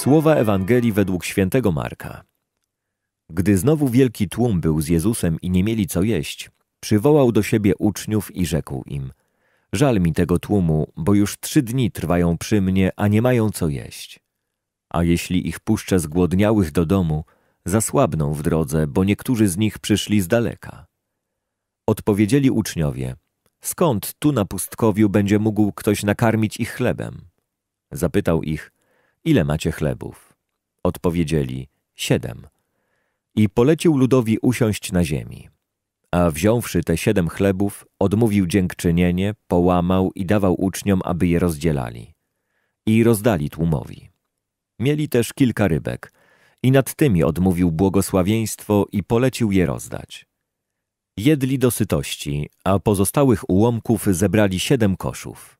Słowa Ewangelii według świętego Marka. Gdy znowu wielki tłum był z Jezusem i nie mieli co jeść, przywołał do siebie uczniów i rzekł im: Żal mi tego tłumu, bo już trzy dni trwają przy mnie, a nie mają co jeść. A jeśli ich puszczę zgłodniałych do domu, zasłabną w drodze, bo niektórzy z nich przyszli z daleka. Odpowiedzieli uczniowie: Skąd tu na pustkowiu będzie mógł ktoś nakarmić ich chlebem? Zapytał ich: Ile macie chlebów? Odpowiedzieli: Siedem. I polecił ludowi usiąść na ziemi. A wziąwszy te siedem chlebów, odmówił dziękczynienie, połamał i dawał uczniom, aby je rozdzielali. I rozdali tłumowi. Mieli też kilka rybek, i nad tymi odmówił błogosławieństwo i polecił je rozdać. Jedli do sytości, a pozostałych ułomków zebrali siedem koszów.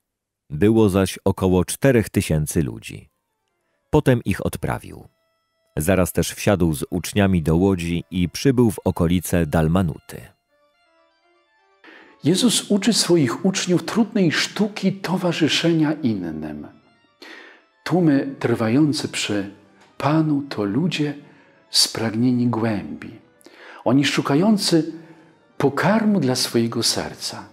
Było zaś około czterech tysięcy ludzi. Potem ich odprawił. Zaraz też wsiadł z uczniami do łodzi i przybył w okolice Dalmanuty. Jezus uczy swoich uczniów trudnej sztuki towarzyszenia innym. Tłumy trwające przy Panu to ludzie spragnieni głębi. Oni szukający pokarmu dla swojego serca.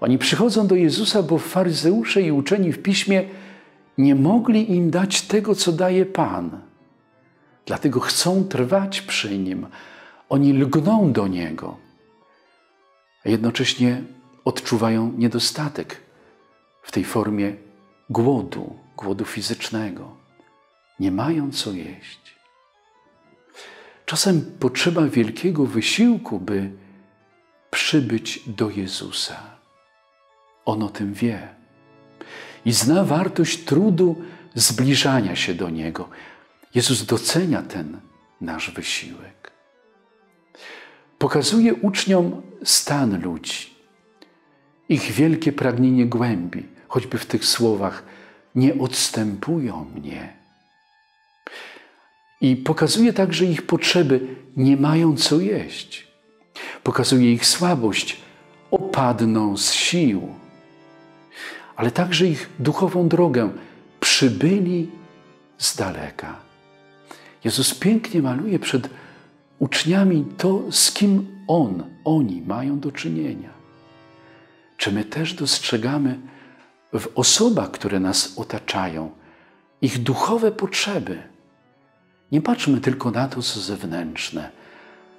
Oni przychodzą do Jezusa, bo faryzeusze i uczeni w piśmie nie mogli im dać tego, co daje Pan. Dlatego chcą trwać przy Nim. Oni lgną do Niego, a jednocześnie odczuwają niedostatek w tej formie głodu, głodu fizycznego. Nie mają co jeść. Czasem potrzeba wielkiego wysiłku, by przybyć do Jezusa. On o tym wie i zna wartość trudu zbliżania się do Niego. Jezus docenia ten nasz wysiłek. Pokazuje uczniom stan ludzi, ich wielkie pragnienie głębi, choćby w tych słowach: Nie odstępują mnie. I pokazuje także ich potrzeby, nie mają co jeść. Pokazuje ich słabość, opadną z sił ale także ich duchową drogę. Przybyli z daleka. Jezus pięknie maluje przed uczniami to, z kim On, oni mają do czynienia. Czy my też dostrzegamy w osobach, które nas otaczają, ich duchowe potrzeby? Nie patrzmy tylko na to, co zewnętrzne,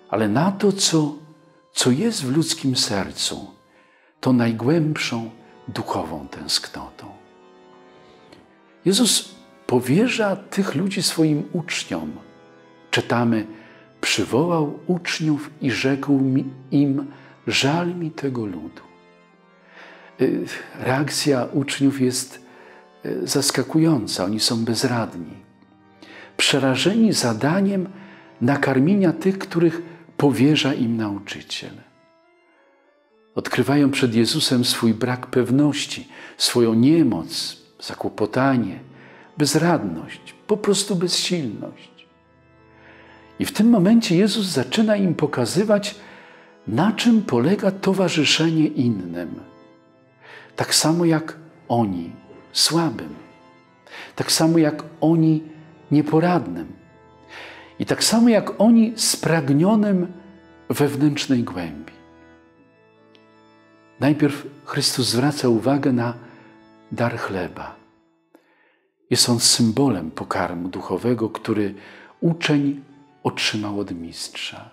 ale na to, co, co jest w ludzkim sercu, to najgłębszą, duchową tęsknotą. Jezus powierza tych ludzi swoim uczniom. Czytamy, przywołał uczniów i rzekł im, żal mi tego ludu. Y, reakcja uczniów jest y, zaskakująca, oni są bezradni. Przerażeni zadaniem nakarmienia tych, których powierza im nauczyciel odkrywają przed Jezusem swój brak pewności, swoją niemoc, zakłopotanie, bezradność, po prostu bezsilność. I w tym momencie Jezus zaczyna im pokazywać, na czym polega towarzyszenie innym. Tak samo jak oni, słabym. Tak samo jak oni, nieporadnym. I tak samo jak oni, spragnionym wewnętrznej głębi. Najpierw Chrystus zwraca uwagę na dar chleba. Jest on symbolem pokarmu duchowego, który uczeń otrzymał od mistrza.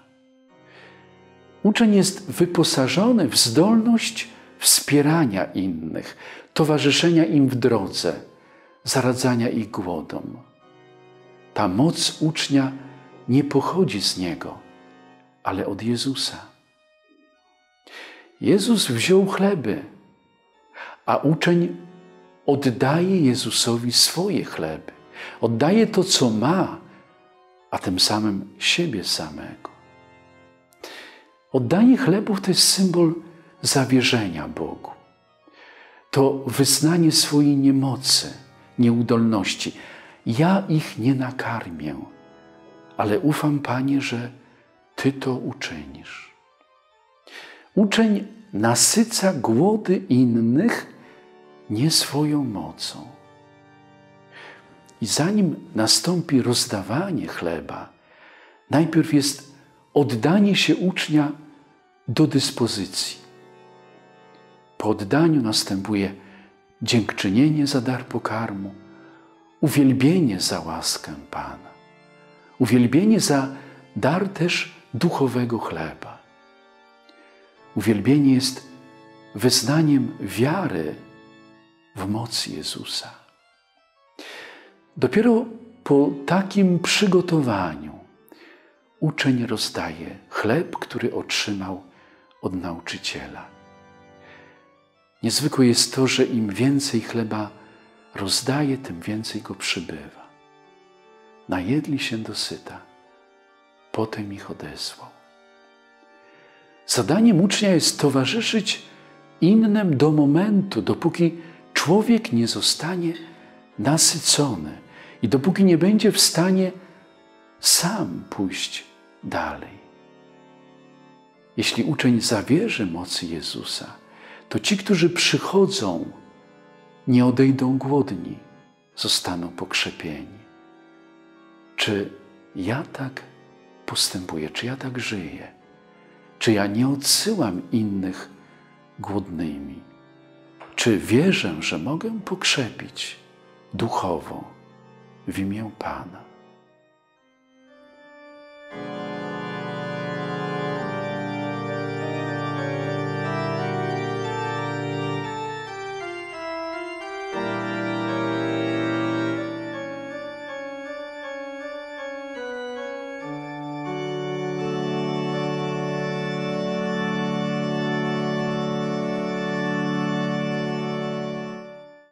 Uczeń jest wyposażony w zdolność wspierania innych, towarzyszenia im w drodze, zaradzania ich głodom. Ta moc ucznia nie pochodzi z niego, ale od Jezusa. Jezus wziął chleby, a uczeń oddaje Jezusowi swoje chleby. Oddaje to, co ma, a tym samym siebie samego. Oddanie chlebów to jest symbol zawierzenia Bogu. To wyznanie swojej niemocy, nieudolności. Ja ich nie nakarmię, ale ufam, Panie, że Ty to uczynisz. Uczeń nasyca głody innych nie swoją mocą. I zanim nastąpi rozdawanie chleba, najpierw jest oddanie się ucznia do dyspozycji. Po oddaniu następuje dziękczynienie za dar pokarmu, uwielbienie za łaskę Pana, uwielbienie za dar też duchowego chleba. Uwielbienie jest wyznaniem wiary w moc Jezusa. Dopiero po takim przygotowaniu uczeń rozdaje chleb, który otrzymał od nauczyciela. Niezwykłe jest to, że im więcej chleba rozdaje, tym więcej go przybywa. Najedli się dosyta, potem ich odesłał. Zadaniem ucznia jest towarzyszyć innym do momentu, dopóki człowiek nie zostanie nasycony i dopóki nie będzie w stanie sam pójść dalej. Jeśli uczeń zawierzy mocy Jezusa, to ci, którzy przychodzą, nie odejdą głodni, zostaną pokrzepieni. Czy ja tak postępuję, czy ja tak żyję? Czy ja nie odsyłam innych głodnymi? Czy wierzę, że mogę pokrzepić duchowo w imię Pana?